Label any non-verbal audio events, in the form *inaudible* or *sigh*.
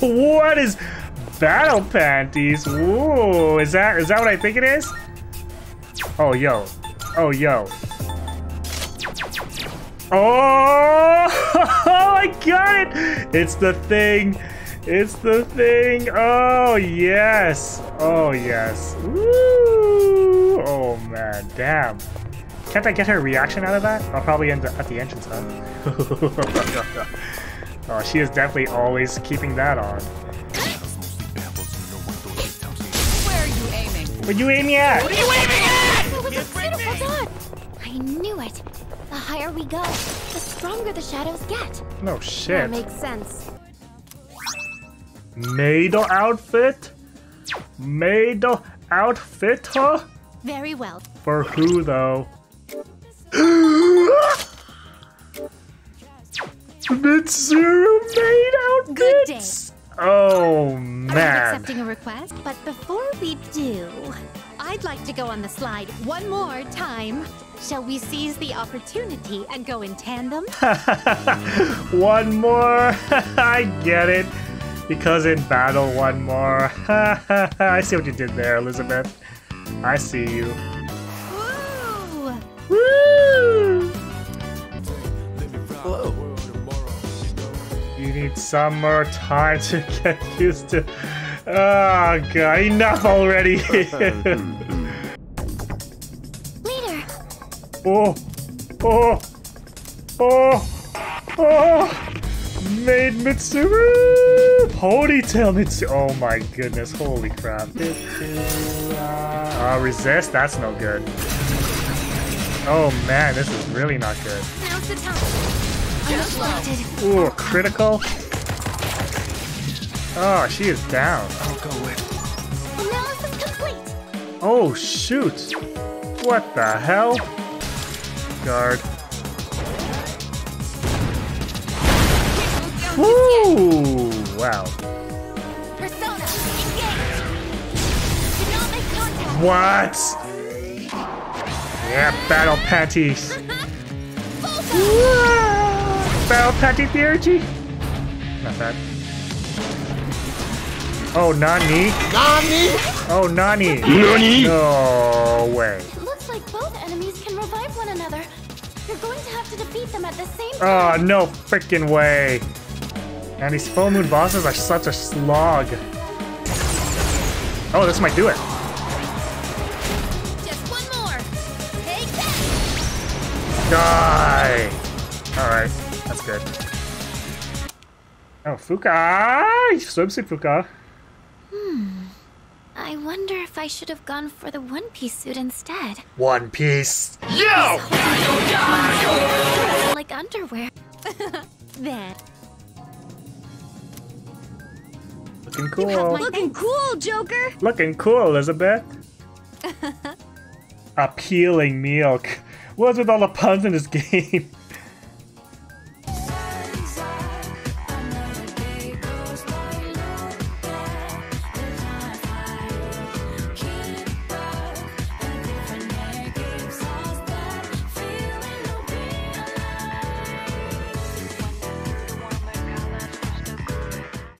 what is battle panties? Ooh, is that is that what I think it is? Oh yo, oh yo. Oh, *laughs* I got it! It's the thing. It's the thing. Oh yes. Oh yes. Woo! Oh man, damn. Can't I get her reaction out of that? I'll probably end up at the entrance, huh? *laughs* *laughs* oh, she is definitely always keeping that on. Where are you aiming? What you aiming at? What are you aiming at? That was a beautiful dot. I knew it. The higher we go, the stronger the shadows get. No shit. That shit. makes sense. Maid outfit? Maid outfit, huh? Very well. For who though? *gasps* *laughs* Mitsuru maid outfit? Good day. Oh I'm accepting a request, but before we do, I'd like to go on the slide one more time. Shall we seize the opportunity and go in tandem? *laughs* one more. *laughs* I get it. Because in battle, one more. *laughs* I see what you did there, Elizabeth. I see you. Woo! Woo! Need some more time to *laughs* get used to. Oh god, enough already. *laughs* Leader, oh, oh, oh, oh! Maid Mitsuru! Ponytail Mitsuru! Oh my goodness, holy crap. Uh, resist? That's no good. Oh man, this is really not good. now's the time. Unexpected. Ooh, critical? Oh, she is down. I'll go with. Analysis complete. Oh, shoot! What the hell? Guard. Woo! Wow. Persona, engage. Do not make contact. What? Yeah, battle panties. *laughs* battle panty theurgy? Not bad. Oh, Nani? Nani? Oh, Nani. Nani? No way. It looks like both enemies can revive one another. You're going to have to defeat them at the same Oh, time. no freaking way. And these full moon bosses are such a slog. Oh, this might do it. Just one more. Take that. Die! Alright, that's good. Oh, Fuuka! Swimsuit Fuuka. Hmm. I wonder if I should have gone for the one piece suit instead. One Piece. Yo! Like underwear. *laughs* then. Looking You have cool. my Looking cool, Joker. Looking cool, Elizabeth. *laughs* Appealing milk. What's with all the puns in this *laughs* game?